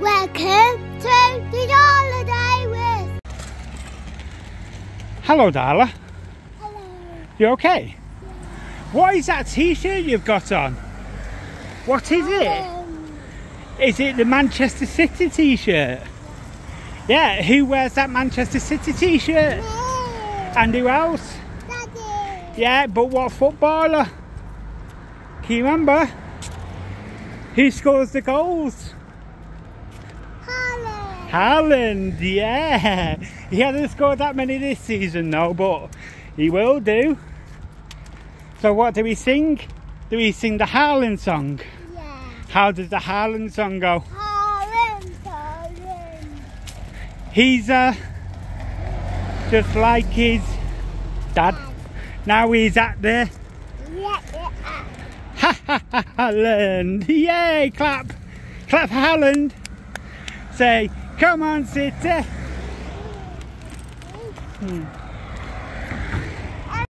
Welcome to the holiday with. Hello, Darla. Hello. You okay? What is that t-shirt you've got on? What is it? Um, Is it the Manchester City t-shirt? Yeah, who wears that Manchester City t-shirt? me, And who else? Daddy. Yeah, but what footballer? Can you remember? Who scores the goals? Haaland, yeah. He hasn't scored that many this season though, but he will do. So what do we sing? Do we sing the Haaland song? Yeah. How does the Haaland song go? Haaland, Haaland. He's uh, just like his dad. Now he's at the Yeah, yeah. Ha ha ha Haaland. Yay, clap. Clap for Haaland. Say, come on, City. Hmm.